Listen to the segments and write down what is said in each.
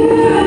Yeah.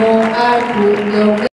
I ai cũng nhiều